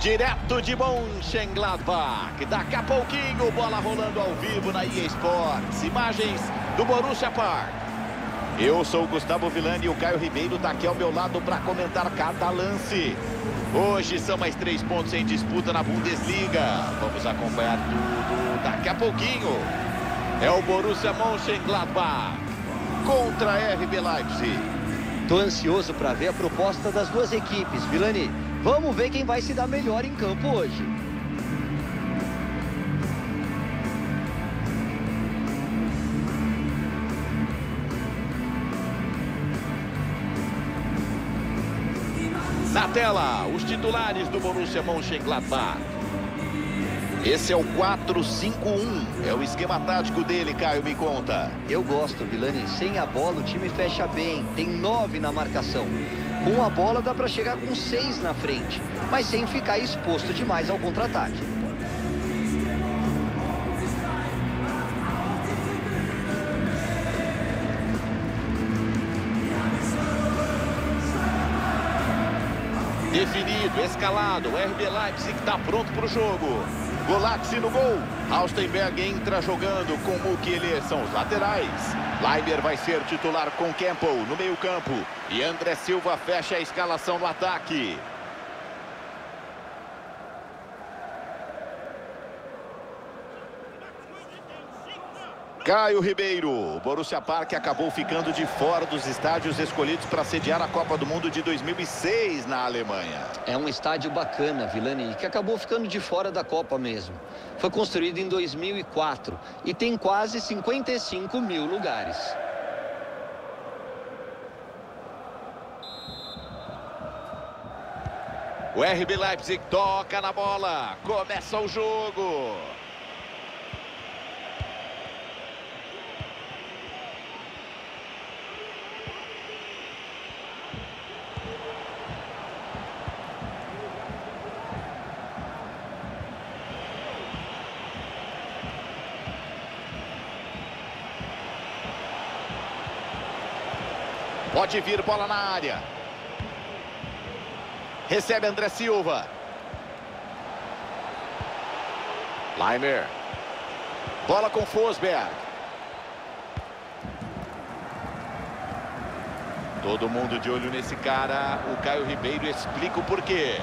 Direto de Mönchengladbach. Daqui a pouquinho, bola rolando ao vivo na EA Sports. Imagens do Borussia Park. Eu sou o Gustavo Villani e o Caio Ribeiro está aqui ao meu lado para comentar cada lance. Hoje são mais três pontos em disputa na Bundesliga. Vamos acompanhar tudo daqui a pouquinho. É o Borussia Mönchengladbach contra a RB Leipzig. Tô ansioso para ver a proposta das duas equipes, Vilani. Vamos ver quem vai se dar melhor em campo hoje. Na tela, os titulares do Borussia Mönchengladbach. Esse é o 4-5-1. É o esquema tático dele, Caio, me conta. Eu gosto, Vilani. Sem a bola, o time fecha bem. Tem nove na marcação. Com a bola, dá para chegar com seis na frente. Mas sem ficar exposto demais ao contra-ataque. Definido, escalado. O RB Leipzig está pronto para o jogo. Golaxi no gol. Austenberg entra jogando com Mukiele, são os laterais. Leiber vai ser titular com Campbell no meio campo. E André Silva fecha a escalação no ataque. Caio Ribeiro, o Borussia Park acabou ficando de fora dos estádios escolhidos para sediar a Copa do Mundo de 2006 na Alemanha. É um estádio bacana, Vilani, que acabou ficando de fora da Copa mesmo. Foi construído em 2004 e tem quase 55 mil lugares. O RB Leipzig toca na bola, começa o jogo. Pode vir bola na área. Recebe André Silva. Leimer. Bola com Fosberg. Todo mundo de olho nesse cara. O Caio Ribeiro explica o porquê.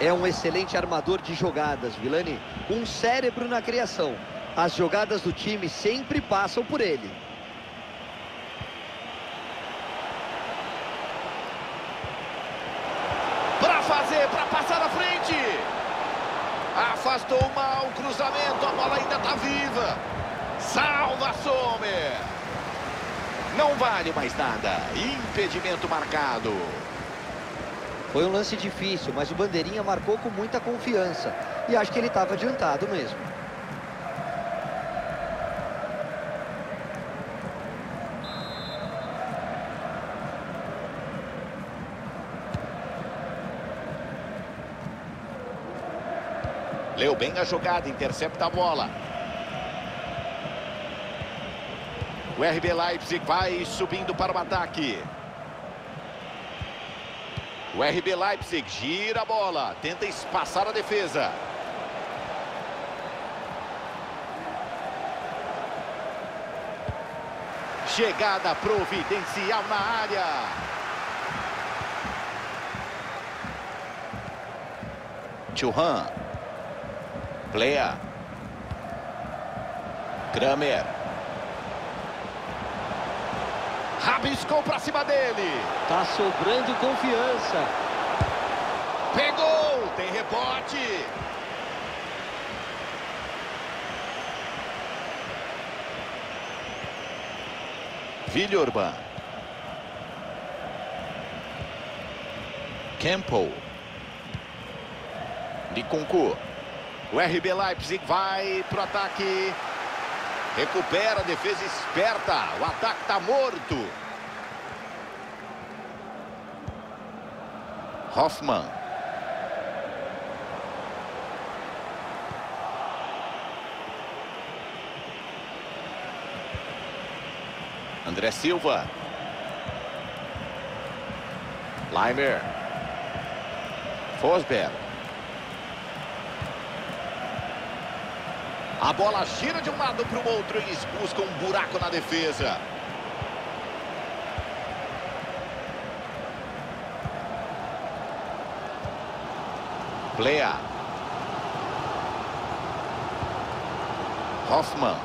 É um excelente armador de jogadas, Vilani. Um cérebro na criação. As jogadas do time sempre passam por ele. Para fazer, para passar à frente. Afastou mal o cruzamento, a bola ainda está viva. Salva Sommer. Não vale mais nada. Impedimento marcado. Foi um lance difícil, mas o Bandeirinha marcou com muita confiança. E acho que ele estava adiantado mesmo. Leu bem a jogada, intercepta a bola. O RB Leipzig vai subindo para o ataque. O RB Leipzig gira a bola, tenta espaçar a defesa. Chegada providencial na área. Churran. Plea. Kramer. Rabiscou para cima dele. Tá sobrando confiança. Pegou, tem rebote. Vilhorban. Campbell. Licuncu. O RB Leipzig vai pro ataque. Recupera a defesa esperta. O ataque está morto. Hoffmann. André Silva. Leimer. Fosberg. A bola gira de um lado para o outro eles buscam um buraco na defesa. Plea. Hoffmann.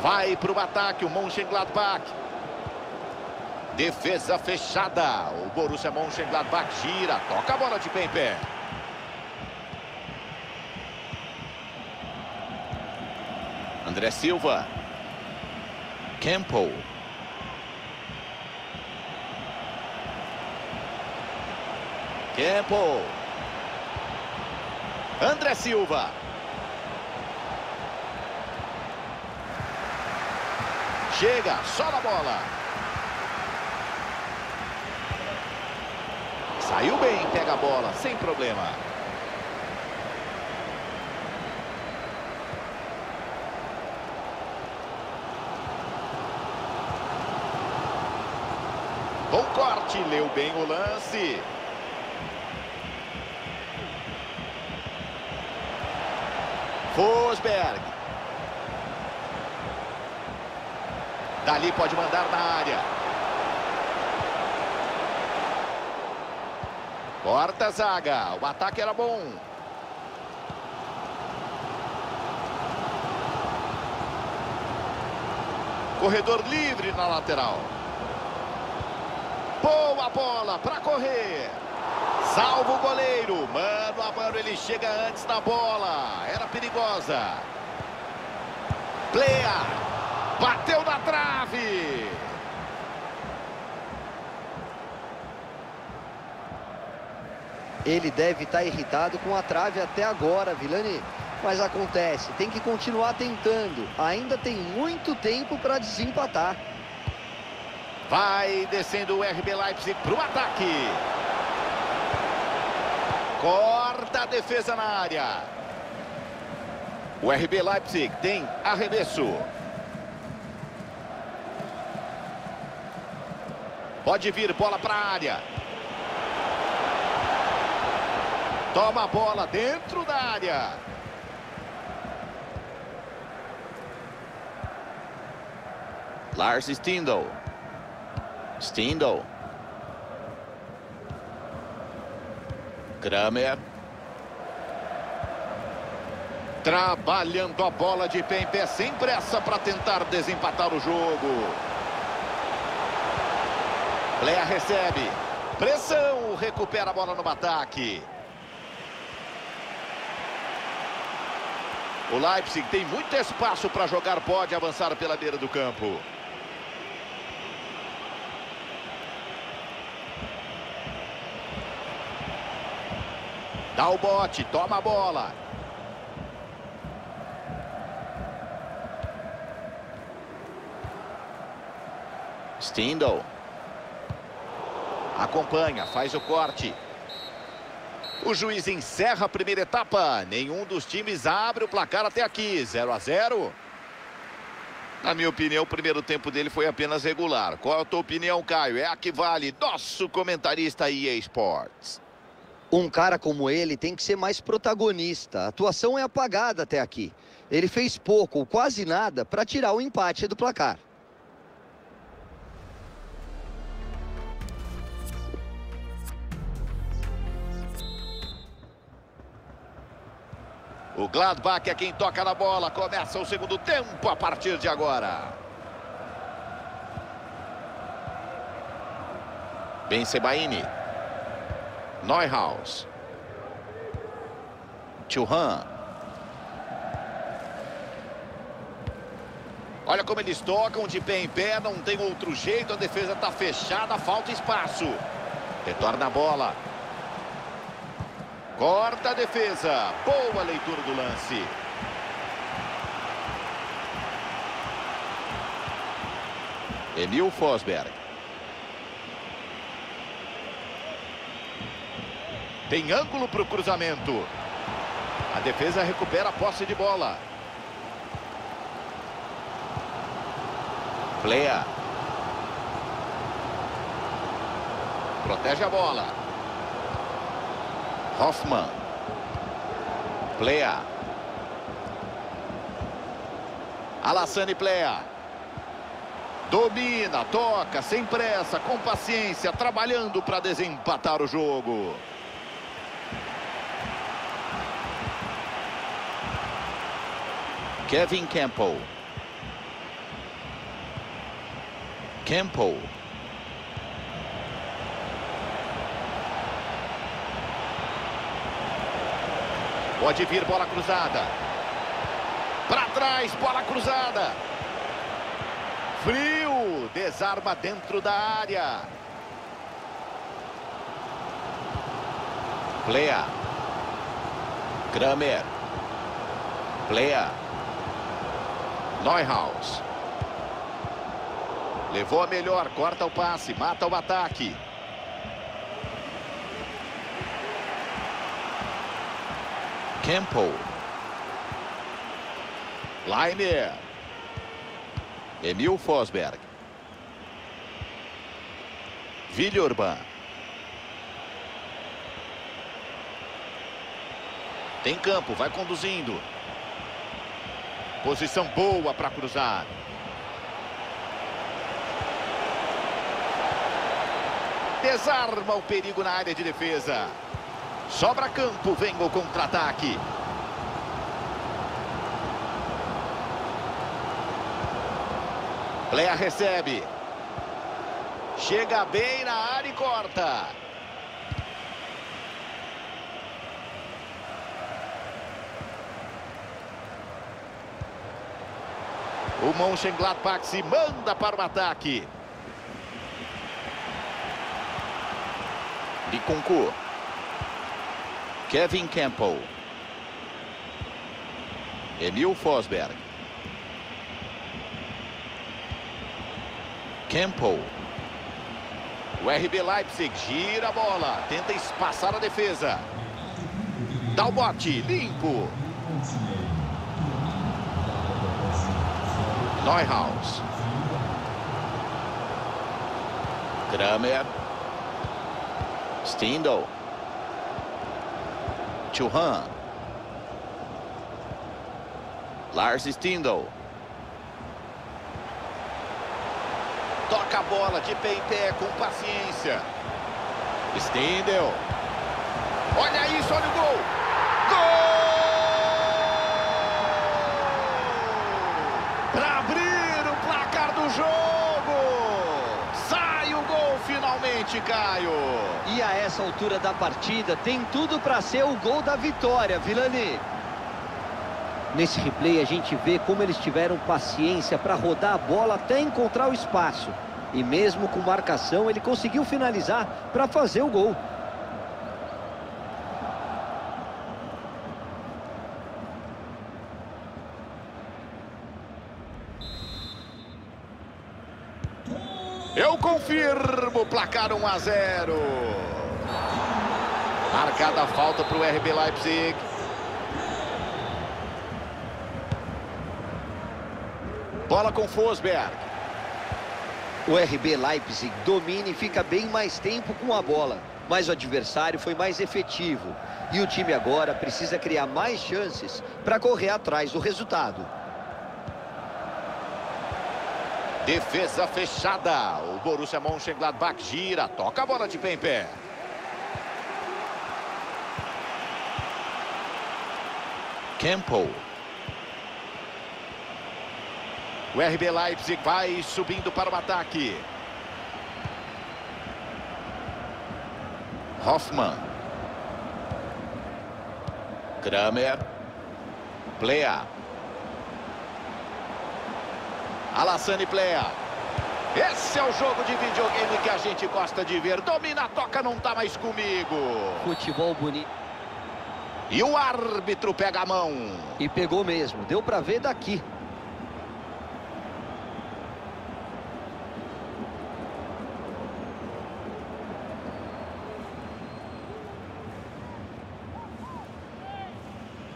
Vai para o ataque o Mönchengladbach. Defesa fechada. O Borussia Mönchengladbach gira. Toca a bola de pé em pé. André Silva. Campbell. Campbell. André Silva. Chega, só na bola. Saiu bem, pega a bola, sem problema. Bom corte, leu bem o lance. Fosberg. Dali pode mandar na área. Corta a zaga. O ataque era bom. Corredor livre na lateral. Boa bola para correr. Salva o goleiro. Mano a mano, ele chega antes da bola. Era perigosa. Plea. Bateu na trave. Ele deve estar irritado com a trave até agora, Vilani. Mas acontece, tem que continuar tentando. Ainda tem muito tempo para desempatar. Vai descendo o RB Leipzig para o ataque. Corta a defesa na área. O RB Leipzig tem arremesso. Pode vir bola para a área. Toma a bola dentro da área. Lars Stindl. Stindl. Kramer. Trabalhando a bola de pé em pé, sem pressa para tentar desempatar o jogo. Lea recebe. Pressão, recupera a bola no ataque. O Leipzig tem muito espaço para jogar, pode avançar pela beira do campo. Dá o bote, toma a bola. Stindl. Acompanha, faz o corte. O juiz encerra a primeira etapa. Nenhum dos times abre o placar até aqui. 0 a 0. Na minha opinião, o primeiro tempo dele foi apenas regular. Qual é a tua opinião, Caio? É a que vale. Nosso comentarista EA Sports. Um cara como ele tem que ser mais protagonista. A atuação é apagada até aqui. Ele fez pouco ou quase nada para tirar o empate do placar. O Gladbach é quem toca na bola. Começa o segundo tempo a partir de agora. Ben Sebaini. Neuhaus. Churran. Olha como eles tocam de pé em pé, não tem outro jeito, a defesa está fechada, falta espaço. Retorna a bola. Corta a defesa. Boa leitura do lance. Emil Fosberg. Tem ângulo para o cruzamento. A defesa recupera a posse de bola. Plea. Protege a bola. Hoffmann. Plea. Alassane Plea. Domina, toca, sem pressa, com paciência, trabalhando para desempatar o jogo. Kevin Campbell. Campbell. Pode vir bola cruzada. Para trás, bola cruzada. Frio, desarma dentro da área. Plea. Kramer. Plea. Neuhaus. Levou a melhor, corta o passe, mata o ataque. Campbell. Leimer. Emil Fosberg. Villeurban. Tem campo, vai conduzindo. Posição boa para cruzar. Desarma o perigo na área de defesa. Sobra campo, vem o contra-ataque. Plea recebe. Chega bem na área e corta. O Mönchengladbach se manda para o ataque. Liconcourt. Kevin Campbell. Emil Fosberg. Campbell. O RB Leipzig gira a bola, tenta espaçar a defesa. Dá o bote, limpo. Neuhaus. Kramer. Stindl. Churran. Lars Stindl. Toca a bola de pé em pé, com paciência. Stindl. Olha isso, olha o. Gol! Para abrir o placar do jogo. Sai o gol finalmente, Caio. E a essa altura da partida tem tudo para ser o gol da vitória, Vilani. Nesse replay a gente vê como eles tiveram paciência para rodar a bola até encontrar o espaço. E mesmo com marcação ele conseguiu finalizar para fazer o gol. Eu confirmo, placar 1 a 0. Marcada a falta para o RB Leipzig. Bola com Fosberg. O RB Leipzig domina e fica bem mais tempo com a bola. Mas o adversário foi mais efetivo. E o time agora precisa criar mais chances para correr atrás do resultado. Defesa fechada. O Borussia Mönchengladbach gira. Toca a bola de pé em pé. Campbell. O RB Leipzig vai subindo para o ataque. Hoffmann. Kramer. Plea. Alassane Plea. Esse é o jogo de videogame que a gente gosta de ver. Domina, toca, não tá mais comigo. Futebol bonito. E o árbitro pega a mão. E pegou mesmo, deu para ver daqui.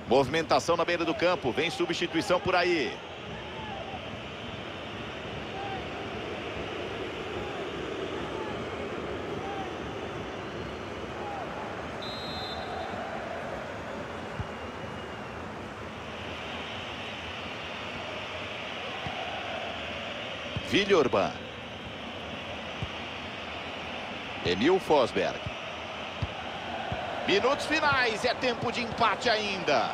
Movimentação na beira do campo, vem substituição por aí. Vilhorban. Emil Fosberg. Minutos finais, é tempo de empate ainda.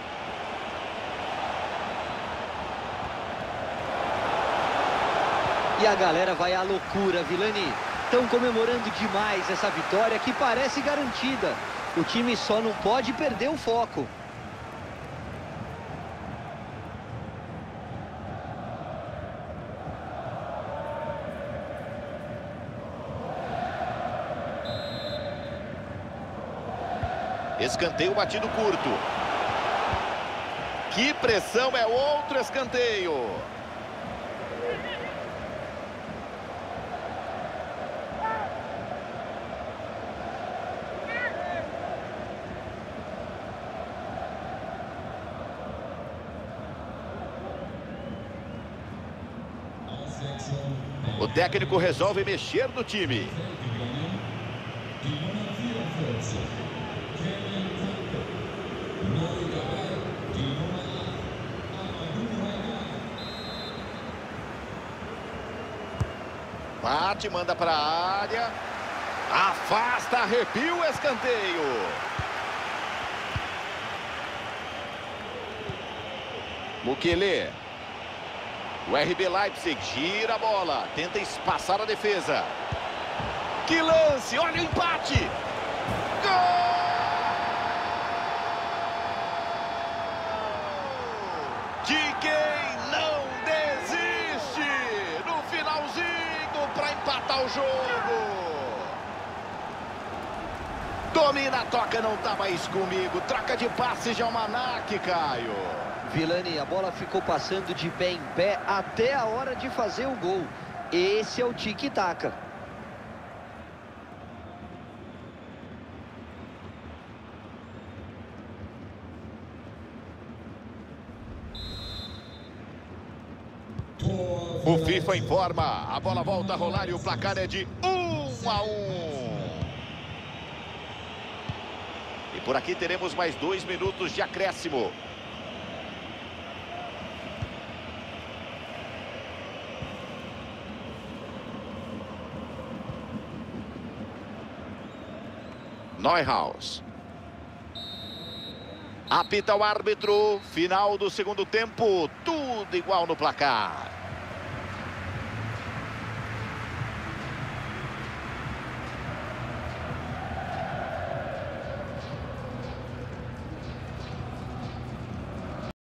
E a galera vai à loucura, Vilani. Estão comemorando demais essa vitória que parece garantida. O time só não pode perder o foco. Escanteio batido curto. Que pressão, é outro escanteio. O técnico resolve mexer no time. Bate, manda para a área. Afasta, arrepia o escanteio. Mukele. O RB Leipzig gira a bola. Tenta espaçar a defesa. Que lance! Olha o empate! Jogo. Domina, toca, não tá mais comigo. Troca de passe de Almanac, Caio. Vilani, a bola ficou passando de pé em pé até a hora de fazer o gol. Esse é o tic-tac. O FIFA informa. A bola volta a rolar e o placar é de 1 a 1. E por aqui teremos mais dois minutos de acréscimo. Neuhaus. Apita o árbitro. Final do segundo tempo. Tudo igual no placar.